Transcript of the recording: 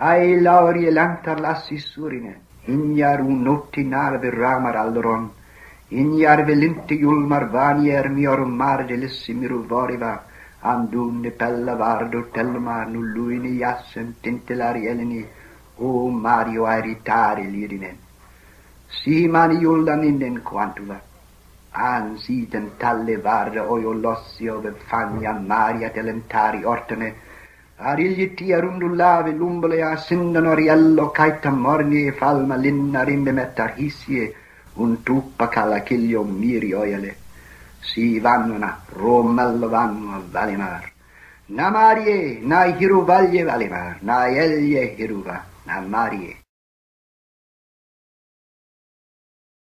ai lauri lantar lassi surine ignaro notti narve ramar alron ignar velinti julmar vanier mior mar delissi miru voriva andunne pella vardo telmar nulluini jassen tintelari eleni o mario airitare lirinen si mani yuldan innen quantula an siden talle varda oio lossio ve fagna maria telentari ortene Arigliti arundullave lumbalea sindano riello caita mornie falma linna rimbe metarhisie un tuppa calachiglio miri oiele. Si vannona romello vanno a valimar. Na marie, na hiruvaglie valimar, na elie hiruva, na marie.